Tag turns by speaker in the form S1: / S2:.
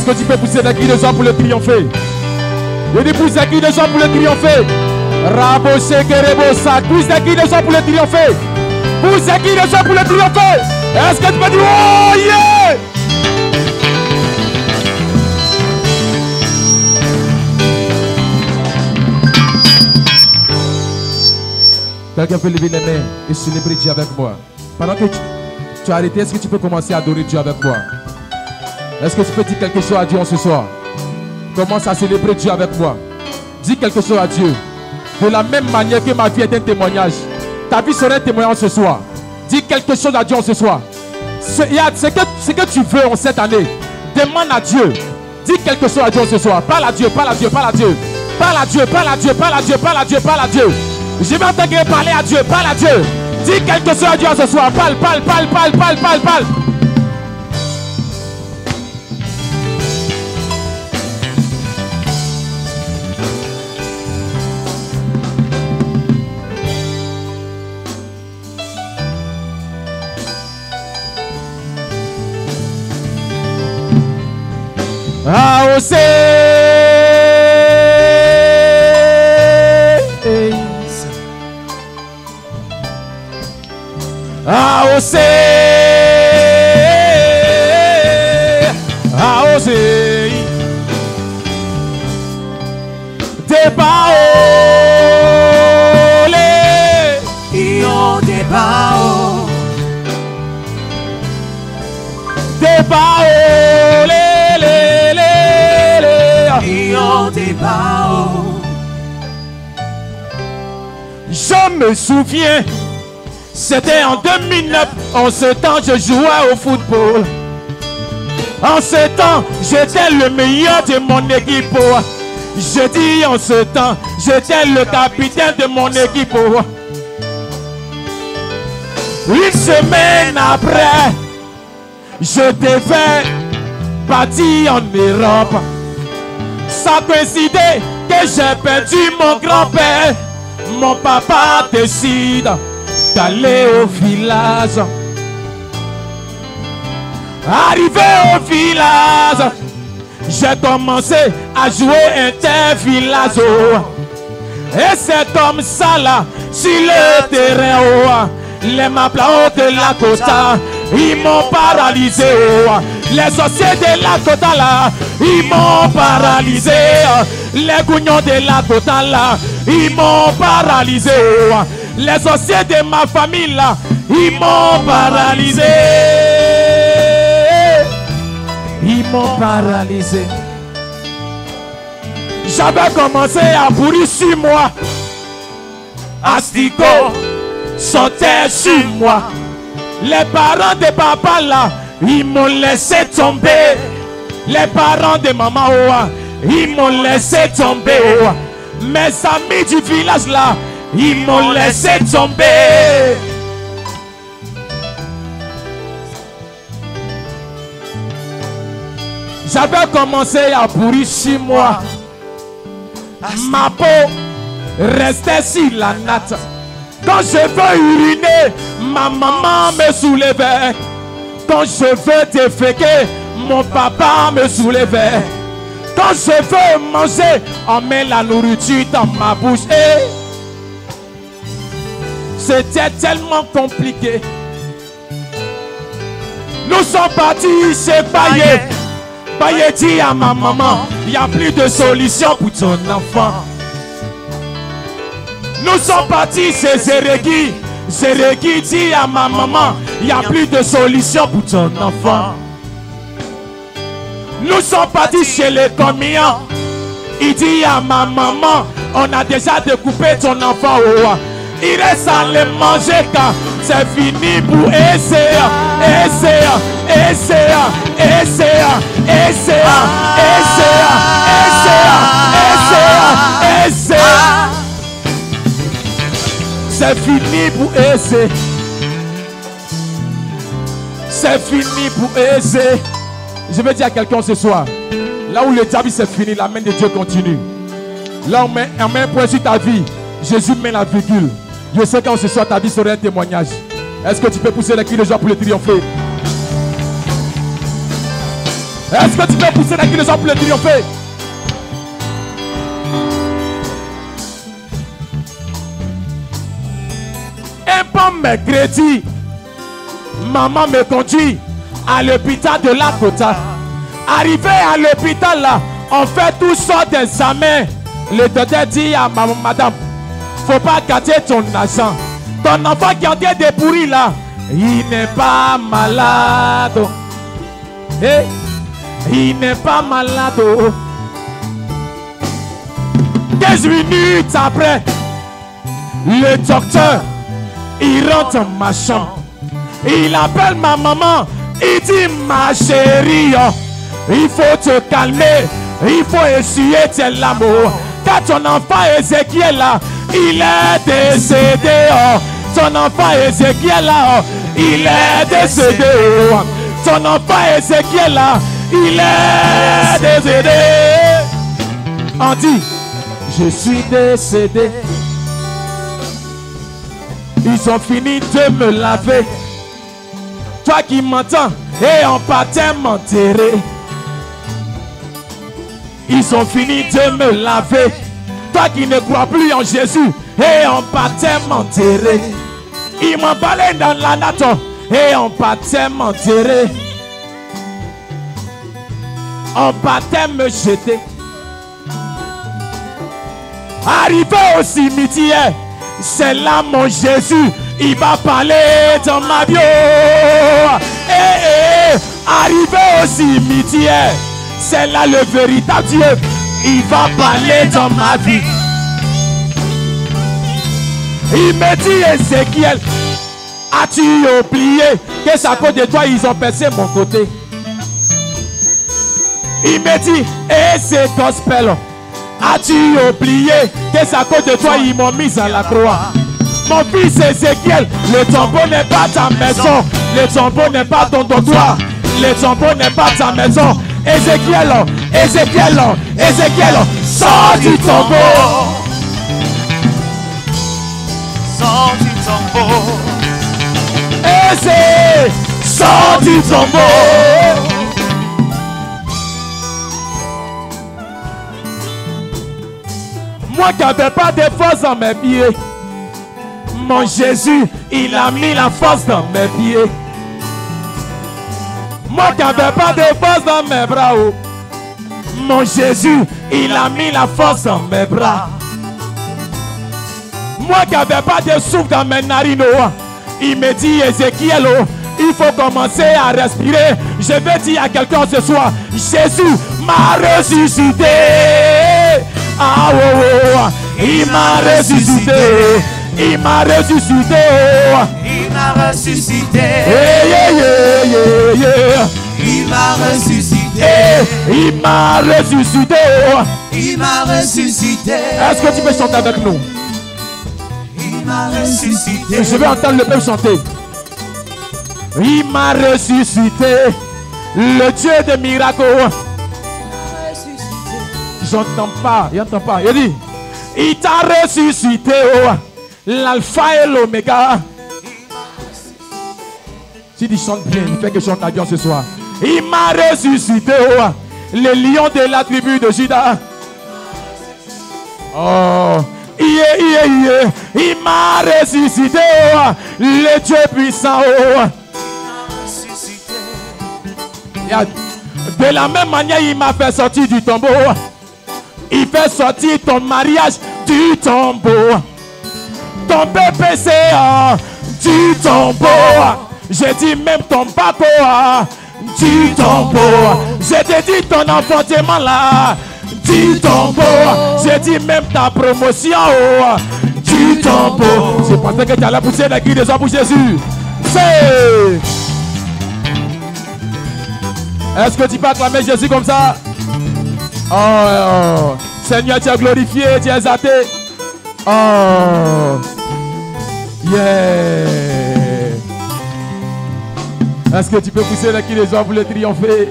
S1: Est-ce que tu peux pousser des cris de joie pour le triompher? Je dis pousse des cris de joie pour le triompher. Rabo Shekerebo Sak. Pousse cris de joie pour le triompher. Pousse des cris de joie pour le triompher. Est-ce que tu peux dire Oh yeah Quelqu'un peut lever les mains et célébrer Dieu avec moi. Pendant que tu, tu as arrêté, est-ce que tu peux commencer à adorer Dieu avec moi? Est-ce que tu peux dire quelque chose à Dieu en ce soir? Commence à célébrer Dieu avec moi. Dis quelque chose à Dieu. De la même manière que ma vie est un témoignage, ta vie sera un témoignage ce soir. Dis quelque chose à Dieu en ce soir. Ce, ce que, ce que tu veux en cette année, demande à Dieu. Dis quelque chose à Dieu en ce soir. Parle à Dieu, parle à Dieu, parle à Dieu. Parle à Dieu, parle à Dieu, parle à Dieu, parle à Dieu, parle à Dieu. Je vais entendre parler à Dieu, parle à Dieu. Dis quelque chose à Dieu en ce soir. Parle, parle, parle, parle, parle, parle, parle. a você. A você, a
S2: você, de pau.
S1: Je me souviens, c'était en 2009. En ce temps, je jouais au football. En ce temps, j'étais le meilleur de mon équipe. Je dis en ce temps, j'étais le capitaine de mon équipe. Une semaine après, je devais partir en Europe. Ça coïncidait que j'ai perdu mon grand-père. Mon papa décide d'aller au village. Arrivé au village, j'ai commencé à jouer inter-village. Et c'est comme ça là, sur le terrain, les maplats de la côte, ils m'ont paralysé. Les sorciers de la là, ils m'ont paralysé. Les gougnons de la là, ils m'ont paralysé. Les sorciers de ma famille ils m'ont paralysé. Ils m'ont paralysé. J'avais commencé à pourrir sur moi. Asticot sautait sur moi. Les parents de papa là, ils m'ont laissé tomber. Les parents de maman, oh, ils m'ont laissé tomber. oh. Mes amis du village là, ils m'ont laissé tomber. J'avais commencé à pourrir sur moi. Ma peau restait sur la natte. Quand je veux uriner, ma maman me soulevait. Quand je veux déféquer, mon papa me soulevait. Quand je veux manger, on met la nourriture dans ma bouche. Et c'était tellement compliqué. Nous sommes partis chez Baye. Baye dit à ma maman, il n'y a plus de solution pour ton enfant. Nous sommes partis chez Zérégui. Zérégui dit à ma maman, il n'y a plus de solution pour ton enfant. Nous sommes partis chez les commiens. Il dit à ma maman, on a déjà découpé ton enfant au roi. Il reste à le manger quand c'est fini pour essayer, essayer, essayer, essayer, essayer, essayer, essayer, C'est fini pour essayer. C'est fini pour essayer. Je vais dire à quelqu'un ce soir, là où le diable c'est fini, la main de Dieu continue. Là, on met, on met un point sur ta vie. Jésus met la virgule. Je sais quand ce soir, ta vie sera un témoignage. Est-ce que tu peux pousser les cris de joie pour le triompher? Est-ce que tu peux pousser la cri de joie pour le triompher? Mercredi, maman me conduit à l'hôpital de la Côte. Arrivé à l'hôpital là, on fait tout sortes d'examens. Le docteur dit à maman, madame, faut pas gâter ton argent. Ton enfant qui est en là, il n'est pas malade. Eh, il n'est pas malade. 15 minutes après, le docteur, il rentre dans ma chambre. Il appelle ma maman. Il dit, ma chérie, oh, il faut te calmer. Il faut essuyer tes oh. Car ton enfant Ézéchiel là, il est décédé. oh. Ton enfant Ézéchiel là, oh, il est décédé. Ton enfant Ézéchiel là, il est décédé. On dit, je suis décédé. Ils ont fini de me laver. Toi qui m'entends, et en baptême enterré. Ils ont fini de me laver. Toi qui ne crois plus en Jésus, et en baptême enterré. Ils m'emballaient dans la natte, et en baptême enterré. En baptême jeté. Arrivé au cimetière, c'est là mon Jésus, il va parler dans ma bio. Eh, eh, arrivé au cimetière, c'est là le véritable Dieu, il va parler dans ma vie. Il me dit, Ézéchiel, as-tu oublié que c'est à cause de toi, ils ont percé mon côté? Il me dit, et c'est gospel. As-tu oublié que c'est à cause de toi, ils m'ont mis à la croix? Mon fils Ézéchiel, le tombeau n'est pas ta maison. Le tombeau n'est pas ton dortoir. Le tombeau n'est pas ta maison. Ézéchiel, Ézéchiel, Ézéchiel, sors du tombeau.
S2: Sors du tombeau.
S1: Ézé, sors du tombeau. Qui n'avais pas de force dans mes pieds. Mon Jésus, il a mis la force dans mes pieds. Moi qui n'avais pas de force dans mes bras. oh. Mon Jésus, il a mis la force dans mes bras. Moi qui n'avais pas de souffle dans mes narines. oh, Il me dit, Ézéchiel, oh, il faut commencer à respirer. Je vais dire à quelqu'un ce soir, Jésus m'a ressuscité. Ah, oh, il m'a ressuscité. Il m'a ressuscité.
S2: Il m'a ressuscité.
S1: Yeah, yeah, yeah, yeah, yeah.
S2: Il m'a ressuscité.
S1: Eh, il m'a ressuscité.
S2: Il m'a ressuscité.
S1: Est-ce que tu peux chanter avec nous?
S2: Il m'a ressuscité.
S1: Je vais entendre le peuple chanter. Il m'a ressuscité. Le Dieu des miracles. J'entends pas. Il n'entend pas. Il dit Il t'a ressuscité. oh. L'alpha et l'oméga. Si tu chantes bien, il fait que je chante Dieu ce soir. Il m'a ressuscité. oh. Le lion de la tribu de Judas. Oh. Il m'a ressuscité, oh, le Dieu puissant. Oh. De la même manière, il m'a fait sortir du tombeau. Il fait sortir ton mariage du tombeau. Ton PPC oh, du tombeau. J'ai dit même ton papa oh, du tombeau. J'ai dit ton enfantement là du tombeau. J'ai dit même ta promotion oh, du tombeau. Je pensais que tu allais pousser les cris de joie pour Jésus. C'est. Est-ce que tu peux acclamer Jésus comme ça? Oh. Seigneur, tu es glorifié, tu es exalté. Oh. Yeah. Est-ce que tu peux pousser les cris de joie pour le triompher?